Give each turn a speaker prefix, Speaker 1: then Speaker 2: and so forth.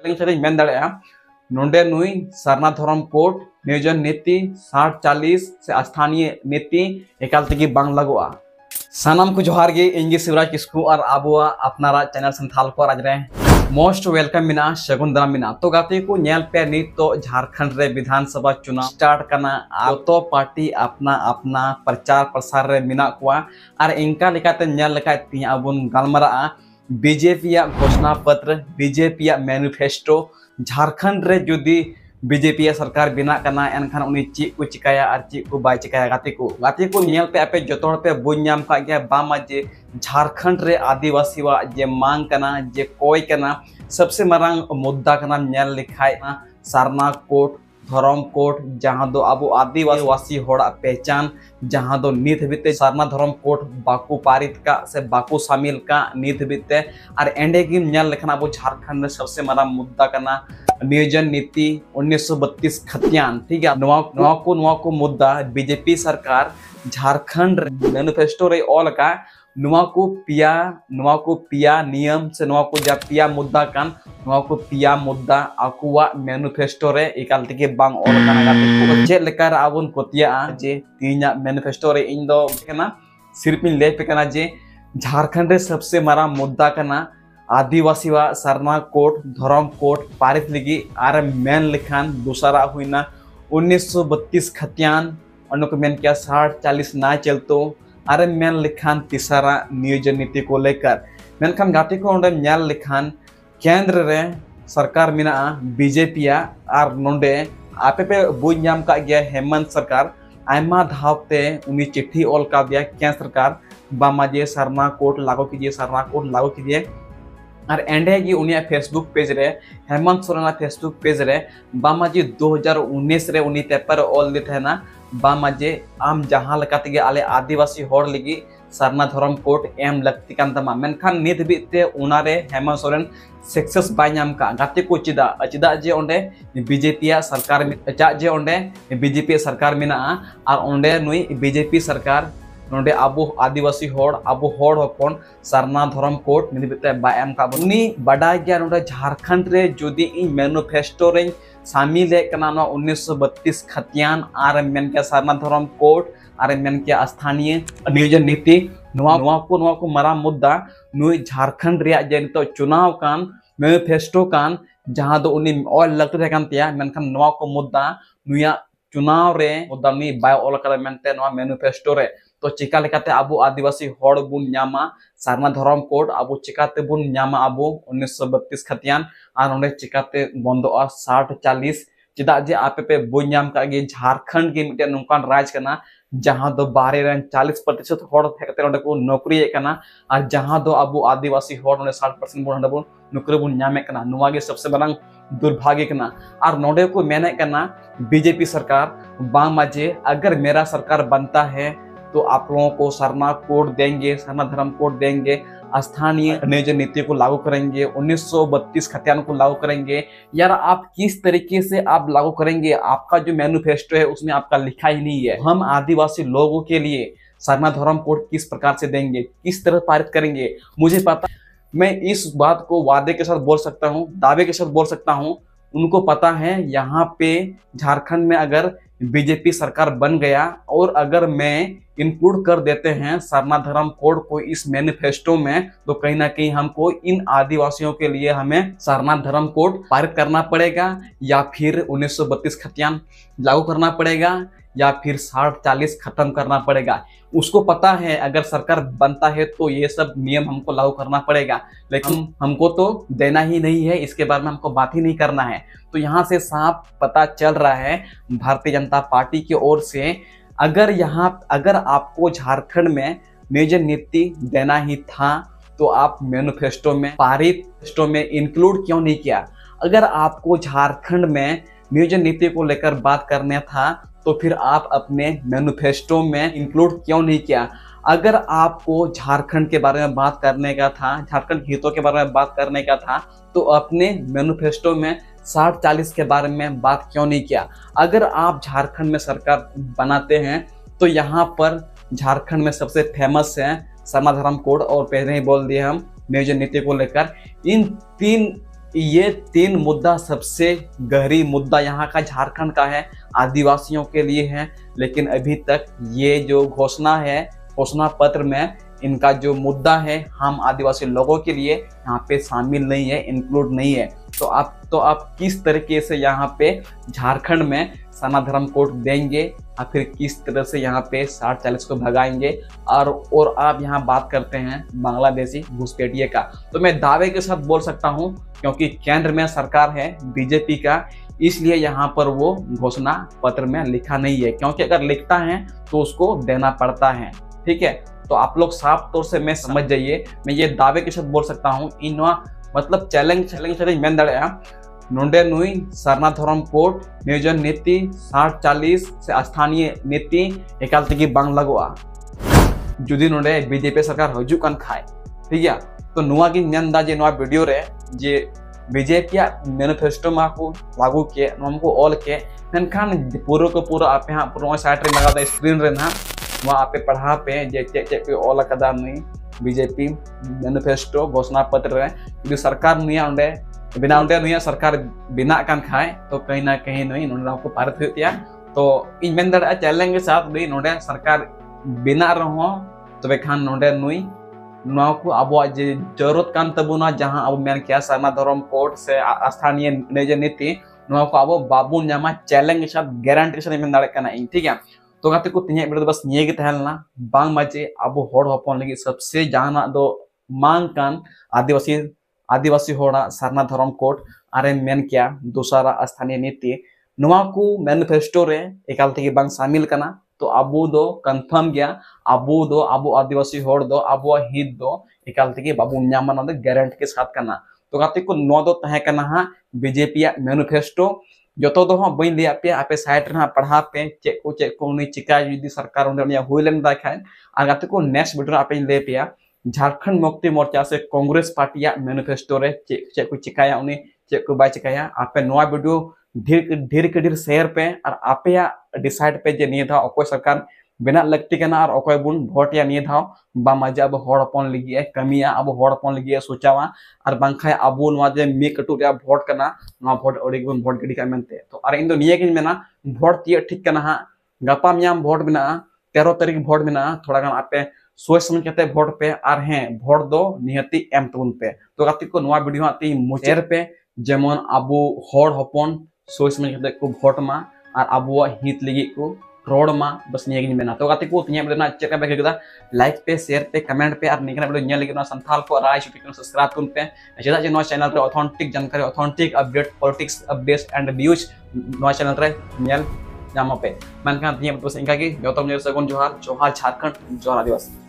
Speaker 1: दाड़ा नोडे नुई, सरना धर्म कोड नियोजन नीति, साठ चालीस से स्थानीय नीति, एकाल तेगी बांग सानाम को जोहार गे, इंगे शिवराज किस्कू और आबुआ अपनारा चैनल संथाल को आज मोस्ट वेलकम मिना, शगुन दाम मिना। तो गाते को नेल पे नित तो झारखंड रे विधानसभा चुनाव स्टार्ट करना तो पार्टी अपना अपना प्रचार प्रसार रे मिना कुआ। और इनका लेकाते नेल लेका तिया अबुन गलमरा बीजेपी घोषणा पत्र, बीजेपी मैनिफेस्टो झारखंड रे जुदी बीजेपी सरकार बिना करना एनखान उनी चीज़ को चिकाया और चीज़ को बाय चिकाया गाते को। गाते को नियल पे आपे जतोड़ पे बुझ नाम जे झारखंड रे आदिवासी जे मांग करना, जे कोई करना, सबसे मरांग मुद्दा करना, नियल लिखाय सारना कोट धर्म कोट जहाँ दो अब आदिवासी पहचान, जहाँ दो नित बीते सारना धर्म कोट बाकू पारित का से बाकू शामिल का नित बीते। और एंडे की अब झारखंड में सबसे बड़ा मुद्दा करना नियोजन नीति 1932 खतियान, ठीक है? नवा को नवा को मुद्दा, बीजेपी सरकार, झारखंड मैनिफेस्टो रे ऑल का को पिया नियम से नुआ को पिया मुद्दा कान नुआ पिया मुद्दा आकुआ मैनिफेस्टो रे एकाल तके बांग ऑल काना पतिया जे तीना मैनिफेस्टो रे इन दो केना सिर्फ़ इन जे झारखंड सबसे मारा मुद्दा काना आदिवासी सरना कोट धर्म कोट पारित लगी आर मेन लिखान दूसरा हुईना 1932 खतियान उनको मेन क्या साठ चालीस ना चलतो मेन लिखान तीसरा नियोजन नीति को लेकर। मेनखान गाते को लिखान केंद्र रे सरकार मिना बीजेपी और नोंडे। आपे पे बुझ गया हेमंत सरकार। आयमा धावते उनी चिट्ठी ऑल का दिया केंद्र सरकार। बामा जे सरना कोट लागू कीजिए सरना कोट लागू कीजिए। और एंडे की उनिया फेसबुक पेज रे, हेमंत सोरेन फेसबुक पेज रे। बामा जी 2019 रे उनी पेपर ऑल दे थे ना। बामा जे आम जहाँ लकाते गे आले आदिवासी होड़ लगी सरना धर्म कोट एम लगती कान तमा मेनखान नित बीते उनारे हेमंत सोरेन सक्सेस बाय नाम का। गाते को चिदा चिदा जे ओंडे बीजेपी सरकार में चा जे ओंडे बीजेपी सरकार में ना और ओंडे नुई बीजेपी सरकार निदिबते बायम का उनी बड़ा गया नोडे झारखंड रे, जुदी इन मैनिफेस्टो रे शामिल है कना नो 1932 खतियान, आर मेन सरना धर्म कोड और मेन स्थानीय नियोजन नीति को मरा मुद्दा, नुई झारखंड जे नितो चुनाव कान, मैनिफेस्टो कान, जहाँ दो उनी ऑल लगते मेनखान को मुद्दा, नुया चुनाव रे, मुद्दा नुई बाय ऑल नवा रे। तो चिका लेकाते अब आदिवासी होड़ बुन धर्म कोड अब चिकाते बुन अब 1932 खतियान और उन्हें चिकाते बंद साठ चालीस चेदा जे आपे पे बुन नाम का झारखंड के मिटे नौकान राज करना, जहाँ दो बारे रन चालीस प्रतिशत होड़ को नौकरी और जहाँ दो अब आदिवासी साठ परसेंट बुन बुन नौकरी बुन गे सबसे बड़ा दुर्भाग्य और नोडे को मेने बीजेपी सरकार बांग माजे अगर मेरा सरकार बनता है तो आप लोगों को सरना कोड देंगे सरना धर्म कोड देंगे, स्थानीय नियोजन नीति को लागू करेंगे 1932 खतियान को लागू करेंगे। यार, आप किस तरीके से आप लागू करेंगे? आपका जो मैनिफेस्टो है, उसमें आपका लिखा ही नहीं है। हम आदिवासी लोगों के लिए सरना धर्म कोड किस प्रकार से देंगे, किस तरह पारित करेंगे? मुझे पता, मैं इस बात को वादे के साथ बोल सकता हूँ, दावे के साथ बोल सकता हूँ उनको पता है, यहाँ पे झारखंड में अगर बीजेपी सरकार बन गया और अगर मैं इंक्लूड कर देते हैं सरना धर्म कोड को इस मैनिफेस्टो में तो कहीं ना कहीं हमको इन आदिवासियों के लिए हमें सरना धर्म कोड पारित करना पड़ेगा या फिर 1932 खतियान लागू करना पड़ेगा। या फिर साठ चालीस खत्म करना पड़ेगा। उसको पता है अगर सरकार बनता है तो ये सब नियम हमको लागू करना पड़ेगा। लेकिन हमको तो देना ही नहीं है इसके बारे में हमको बात ही नहीं करना है। तो यहाँ से साफ़ पता चल रहा है भारतीय जनता पार्टी की ओर से अगर यहाँ अगर आपको झारखंड में नियोजन नीति देना ही था तो आप मैनिफेस्टो में पारित में इंक्लूड क्यों नहीं किया? अगर आपको झारखंड में नियोजन नीति को लेकर बात करने था तो फिर आप अपने मैनुफेस्टो में इंक्लूड क्यों नहीं किया? अगर आपको झारखंड के बारे में बात करने का था, झारखंड हितों के बारे में बात करने का था तो अपने मैनुफेस्टो में साठ चालीस के बारे में बात क्यों नहीं किया? अगर आप झारखंड में सरकार बनाते हैं तो यहाँ पर झारखंड में सबसे फ़ेमस है समा धर्म कोड और पहले ही बोल दिए हम नियोजन नीति को लेकर। इन तीन ये तीन मुद्दा सबसे गहरी मुद्दा यहाँ का झारखंड का है, आदिवासियों के लिए है। लेकिन अभी तक ये जो घोषणा है, घोषणा पत्र में इनका जो मुद्दा है, हम आदिवासी लोगों के लिए यहाँ पे शामिल नहीं है इंक्लूड नहीं है। तो आप तो आप किस तरीके से यहाँ पे झारखंड में सना धर्म कोड देंगे? या फिर किस तरह से यहाँ पे साठ चालीस को भगाएँगे? और और आप यहाँ बात करते हैं बांग्लादेशी घुसपैठिए का। तो मैं दावे के साथ बोल सकता हूँ, क्योंकि केंद्र में सरकार है, बीजेपी का, इसलिए यहाँ पर वो घोषणा पत्र में लिखा नहीं है। क्योंकि अगर लिखता है तो उसको देना पड़ता है। ठीक है? तो आप लोग साफ़ तौर से मैं समझ जाइए। मैं ये दावे के साथ बोल सकता हूँ इन मतलब चैलेंज चैलेंज चैलेंज मैं दड़ा नोडे नुई सरना धर्म कोड नियोजन नीति साठ चालीस से स्थानीय नीति एकाल तक बांग लगोआ जुदी नोडे बीजेपी सरकार हजू कान खाए ठीक है तो नुआ की नंदा जे नुआ वीडियो रे जे बीजेपी मैनिफेस्टो मा को लागू के नम को ऑल के मेनखान पूरा को पूरा आपे हाँ पूरा साइड रे लगा स्क्रीन रे ना वहाँ आपे पढ़ा पे जे चे चे पे ऑल कदा नहीं बीजेपी मैनिफेस्टो घोषणा पत्र यदि सरकार नुया उंडे बिना सरकार बिना कान खाए तो कहीं ना कहीं नुई नोडे को पारत हुतिया तो इन मेन दड़ा चैलेंज के साथ नोडे सरकार बिना रहो तब खान नोडे नुई अब जे ज़रूरत कान तबुना जहाँ अब मेन किया सरना धर्म कोड से स्थानीय निज को अब बाबू नामा चैलेंज के साथ गारंटी के साथ ठीक है तो गाते को तिnya वीडियो बस निये गे तहलना बांग माजे अब हपन लगी सबसे जाना दो मांग कान आदिवासी आदिवासी होड़ा, सरना धर्म कोड आरे मेन किया, दूसरा स्थानीय नीति। नुआ को मैनिफेस्टो रे एकाल तक बांग शामिल कना तो अबू दो कंफर्म गया अबू दो अबू आदिवासी होड़ दो अबू हित दो एकाल तक बाबू न्यामना गारंटी के साथ कना तो गाते को नो दो तहे कना बीजेपी मैनिफेस्टो जो तो बी लिया पे आपे सैड पढ़ा पे चे को चे को चिका जुदी सरकार और गाते को नेक्स्ट भिडियो आपे लैपे झारखंड मुक्ति मोर्चा से कांग्रेस पार्टी मेनिफेस्टो रे चे चे को चिकाया चे को बै चिकाया आपे भिडियो ढेर ढेर के ढेर शेयर पे और आपे डिसाइड पे जे निये था सरकार बेना लगती करना और अकोय बुन भोट या निये था बा मज़ा अब होड़ अपन लगी कमिया अब होड़ अपन लगी बांखाय अब मी रे भोट करना भोट बुन भोट गिडी का मेनते तो दो निये भोट तिय ठीक करना हा गपा मियाम भोट बिना 13 तारीख भोट बिना, थोड़ा आपे सोच समझ के भोट पे और हैं, भोट दो निहती एम तबुन पे। तो को नवा वीडियो आती मुचेर पे, जेमन अब हपन, सोच समझ के को भोट मा और अब हित लगे को रोड मा बस मेना को तिया मेना चेक पे केदा लाइक पे शेयर पे कमेंट पे और निकना न्या लगी संथाल को राय शुटी को सब्सक्राइब कर पे चेदा जे चैनल रे ऑथेंटिक जानकारी authentic update politics updates and views channel रे पे बस इनका जो गौतम सगुन जोहार जोहार झारखंड जोहार आदिवासी